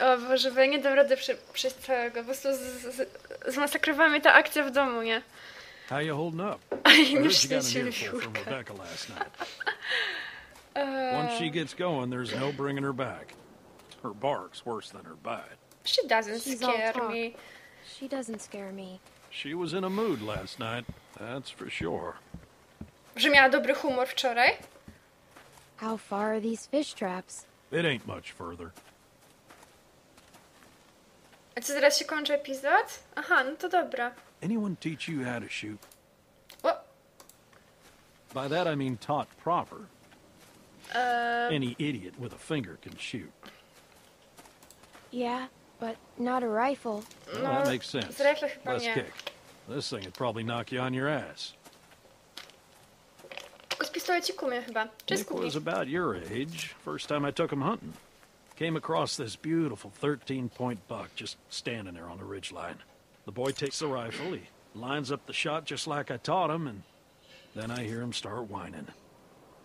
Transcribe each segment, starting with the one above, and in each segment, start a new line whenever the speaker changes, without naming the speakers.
O Boże, bo ja nie dam rady przy, przejść całego. Po prostu z, z, zmasakrowała mnie ta akcja w domu, nie?
How you holding up?
A
I
i
heard
już
you got an
się
earful from. Rebecca last night. Once she gets going, there's no bringing her back. Her bark's worse than her bite.
She doesn't
She's
scare me.
She doesn't scare me.
She was in a mood last night, that's for sure.
Że miała dobry humor wczoraj?
How far are these fish traps?
It ain't much further.
A co, zaraz się kończy epizod? Aha, no to dobra.
Anyone teach you how to shoot?
O,
By that I mean taught proper.
e,
Any idiot with a finger can shoot.
Yeah, but not a rifle.
Well,
No,
that makes sense.
z rifle chyba
Less
nie.
kick. This thing would probably knock you on your ass.
Tylko z pistoleciku mnie chyba. Czy z
Nick
kubi?
was about your age. First time I took him hunting. Came across this beautiful 13 point buck just standing there on the ridge line. The boy takes the rifle, he lines up the shot just like I taught him, and then I hear him start whining.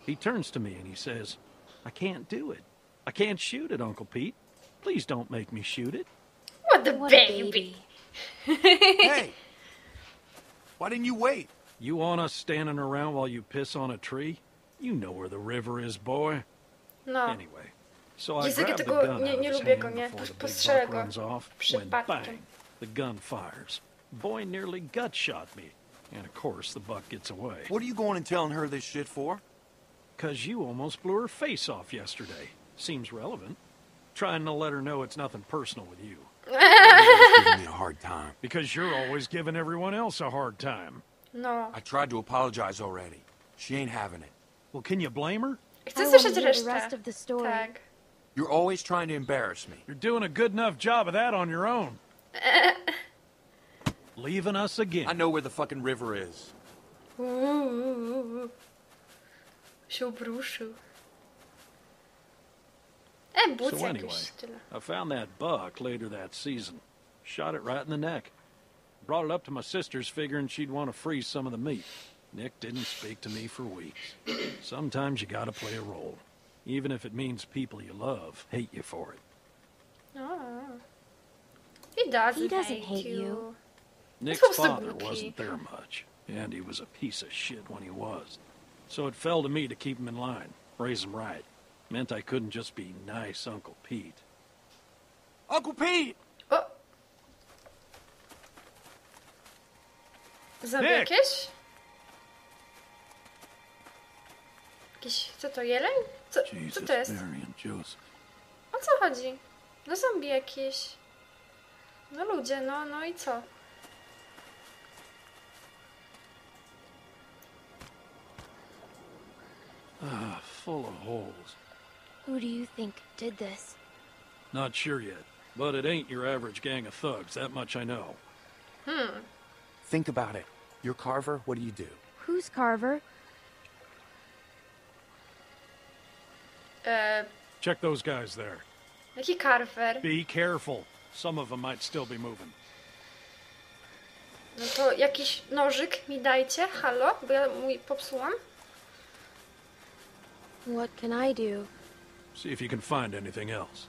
He turns to me and he says, I can't do it. I can't shoot it, Uncle Pete. Please don't make me shoot it.
What the
What a
baby!
Hey! Why didn't you wait?
You want us standing around while you piss on a tree? You know where the river is, boy.
No,
Anyway, so I grabbed the
tego-
gun
nie-
out
nie
of his
lubię
hand
go, nie?
before the big
Postrzelę
buck
go.
runs off, when
Przypadkiem.
bang, the gun fires. Boy nearly gut shot me. And of course, the buck gets away.
What are you going and telling her this shit for?
Because you almost blew her face off yesterday. Seems relevant. Trying to let her know it's nothing personal with you.
You're giving me a hard time.
Because you're always giving everyone else a hard time.
no.
I tried to apologize already. She ain't having it.
Well, can you blame her?
Chcę
I wanna
słyszeć
hear the rest of the story.
Tak.
You're always trying to embarrass me.
You're doing a good enough job of that on your own. Leaving us again.
I know where the fucking river is.
Uuu. Się. E,
So anyway. I found that buck later that season. Shot it right in the neck. Brought it up to my sister's figuring she'd want to freeze some of the meat. Nick didn't speak to me for weeks. Sometimes you gotta play a role. Even if it means people you love hate you for it.
Oh. He doesn't,
He doesn't
hate,
hate
you.
you.
Nick's
supposed
father wasn't there much, and he was a piece of shit when he was. So it fell to me to keep him in line, raise him right. Meant I couldn't just be nice Uncle Pete.
Uncle Pete! Oh.
O! Zombie
Nick!
jakieś? Jakiś, co to, jeleń? Co, co
Jesus,
to jest?
Mary and Joseph.
O co chodzi? No zombie jakieś. No ludzie, no, no i co?
Ah, full of holes.
Who do you think did this?
Not sure yet, but it ain't your average gang of thugs, that much I know. Hmm.
Think about it. You're Carver, what do you do?
Who's Carver?
E,
Check those guys there.
jaki Carver?
Be careful. Some of them might still be moving.
No to jakiś nożyk mi dajcie, halo? Bo ja mój popsułam.
What can I do?
See if you can find anything else.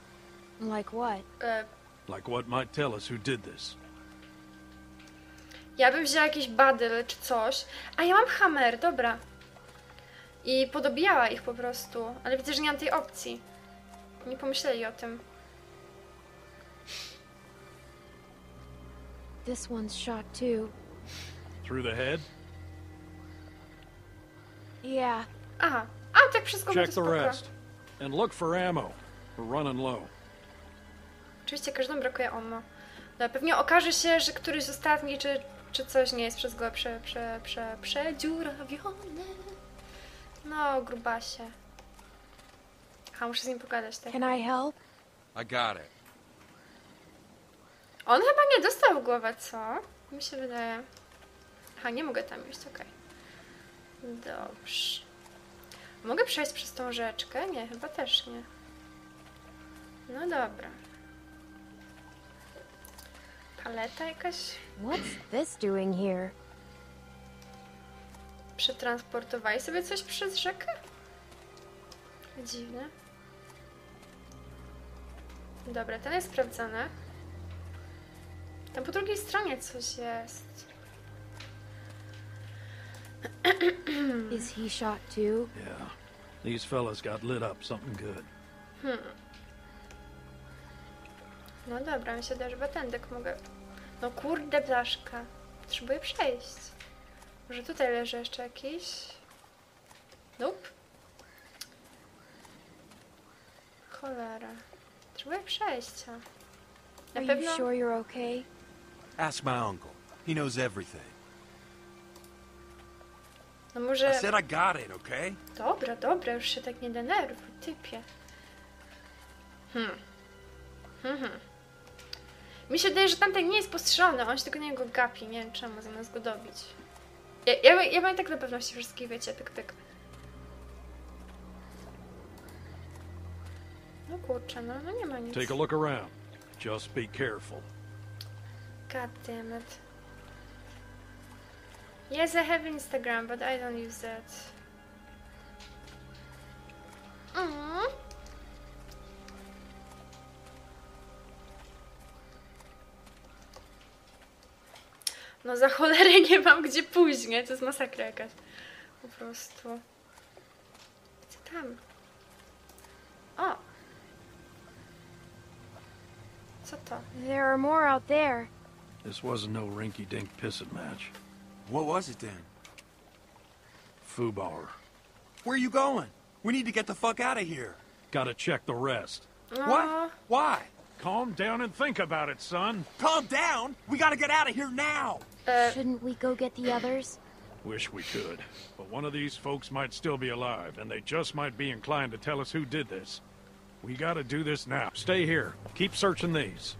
Like what?
E,
Like what might tell us who did this.
Ja bym wzięła jakiś badyl czy coś. A ja mam hammer, dobra. I podobijała ich po prostu. Ale widzę, że nie mam tej opcji. Nie pomyśleli o tym.
This one's shot too.
Through the head?
Yeah.
Aha. A, tak wszystko
Check the rest. And look for ammo. We're running low.
Oczywiście każdemu brakuje ono. No, pewnie okaże się, że któryś z ostatnich, czy, czy coś nie jest przez go prze, prze, prze, przedziurawione. No, grubasie. A, muszę z nim pogadać, tak?
Can I help?
I got it.
On chyba nie dostał w głowę, co? Mi się wydaje. Aha, nie mogę tam iść, okej. Dobrze. Mogę przejść przez tą rzeczkę? Nie, chyba też nie. No dobra. Paleta jakaś?
What's this doing here?
Przetransportowali sobie coś przez rzekę? Dziwne. Dobra, ten jest sprawdzony. Tam po drugiej stronie coś jest.
Is he shot too?
Yeah. These fellas got lit up something good.
No dobra, mi się da, że chyba tędyk mogę... No kurde, blaszka. Potrzebuję przejść. Może tutaj leży jeszcze jakiś... Nope. Cholera. Potrzebuję przejścia. Na
Are
pewno...
you sure you're okay?
Ask my uncle. He knows everything.
No
I
może...
said I got it, okay?
Dobra, dobra, już się tak nie denerwuj, typie. Hmm. Hmm, hmm. Mi się wydaje, że tamten nie jest postrzelony, on się tylko na niego gapi, nie wiem czemu, zamiast go dobić. Ja, ja, ja mam tak na pewności wszystkich, wiecie, pyk, pyk. No kurczę, no, no nie ma nic.
Take a look around. Just be careful.
God damn it. Yes, I have Instagram, but I don't use that. Mm. No za cholerę nie mam gdzie pójść, nie? To jest masakra jakaś. Po prostu. Co tam? O! Co to?
There are more out there.
This wasn't no rinky-dink pissing match.
What was it then?
Fubar.
Where are you going? We need to get the fuck out of here.
Gotta check the rest.
Aw.
What? Why?
Calm down and think about it, son.
Calm down. We gotta get out of here now.
E,
Shouldn't we go get the others?
Wish we could. But one of these folks might still be alive, and they just might be inclined to tell us who did this. We gotta do this now. Stay here. Keep searching these.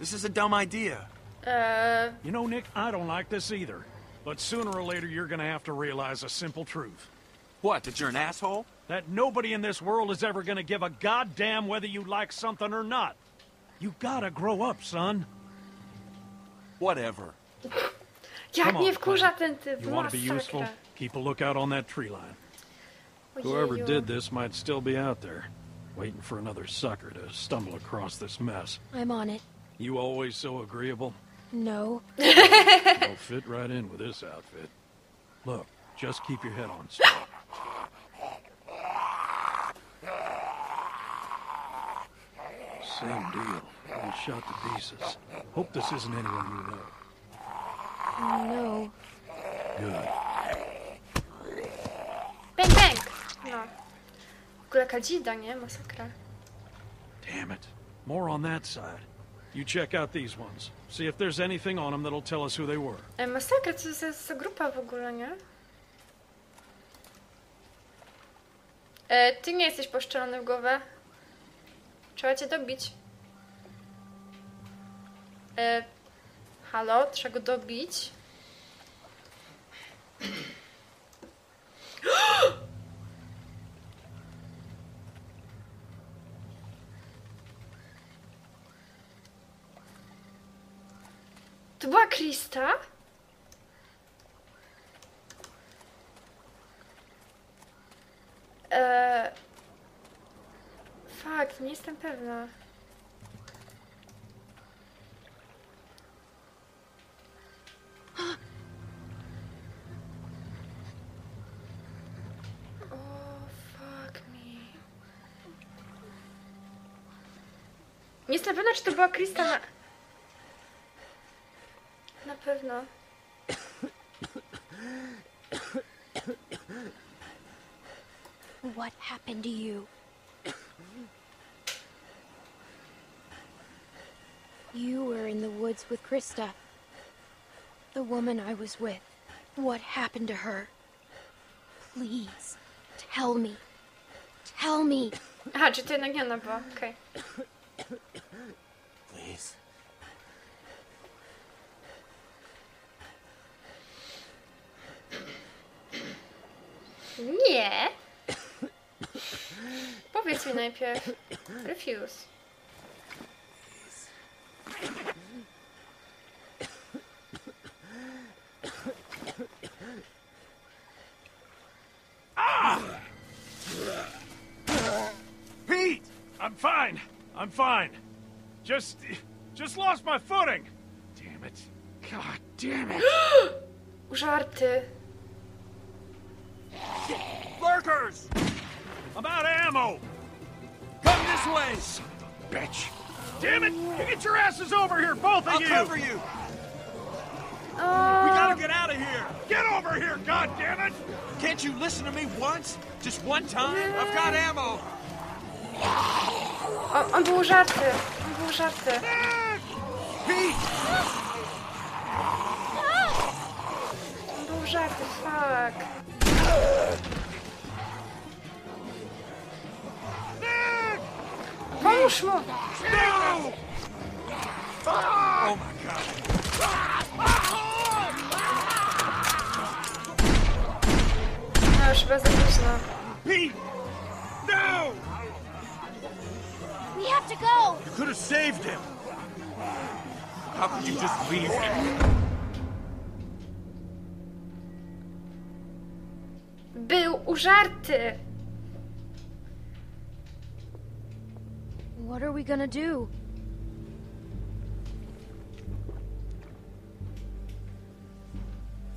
This is a dumb idea.
e,
You know, Nick, I don't like this either. But sooner or later, you're gonna have to realize a simple truth.
What, that you're an asshole?
That nobody in this world is ever gonna give a goddamn whether you like something or not. You gotta grow up, son.
Whatever.
jak
Come on,
mnie wkurza ten typ,
You want to be useful? Keep a lookout on that tree line. Whoever did this might still be out there, waiting for another sucker to stumble across this mess.
I'm on it.
You always so agreeable.
No.
You'll fit right in with this outfit. Look, just keep your head on straight. Same deal. All shot to pieces. Hope this isn't anyone you know.
No.
Good.
Bang, bang! No. W ogóle kadzida, nie? Masakra.
Damn it. More on that side. You check out these ones. See if there's anything on them that'll tell us who they were.
Eh, e, masakra, co to jest za grupa w ogóle, nie? E, ty nie jesteś poszczelony w głowę. Trzeba cię dobić. E, halo? Trzeba go dobić. To była Krista? Eee... Fakt, nie jestem pewna. Fuck. Nie jestem pewna, czy to była Krista na... Na pewno.
What happened to you? In the woods with Christa. The woman I was with. What happened to her? Please, tell me. Tell me.
Aha, czy to jednak nie ona była, okej.
Please.
Nie! Powiedz mi najpierw. Refuse.
Pete!
I'm fine. I'm fine. Just. just lost my footing. Damn it. God damn it.
Żarty.
Lurkers!
I'm out of ammo.
Come this way!
Bitch. Damn it! You get your asses over here, both of
I'll
you!
cover you! We gotta get out of here!
Get over here, God damn it!
Can't you listen to me once? Just one time? I've got ammo!
On, on był żarty. On był żarty. On był żarty, fuck. Pomóż mu!
No!
Już za późno.
We have to go!
You could have saved him! How could you just leave him?
Był użarty!
What are we gonna do?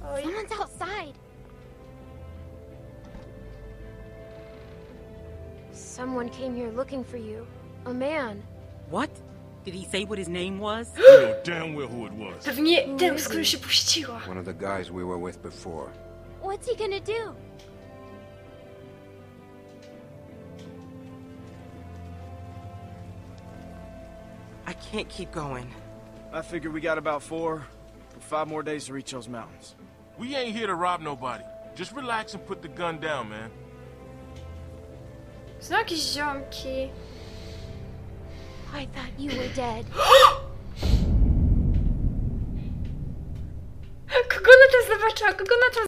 Someone's outside. Someone came here looking for you. A man.
What? Did he say what his name was?
You know damn well who it was.
Pewnie ten, z którym się puściła.
One of the guys we were with before.
What's he gonna do?
I can't keep going.
I figure we got about four or five more days to reach those mountains.
We ain't here to rob nobody. Just relax and put the gun down, man.
Są jakieś ziomki.
I thought you were dead.
Kogo na czas zobaczyła? Kogo na czas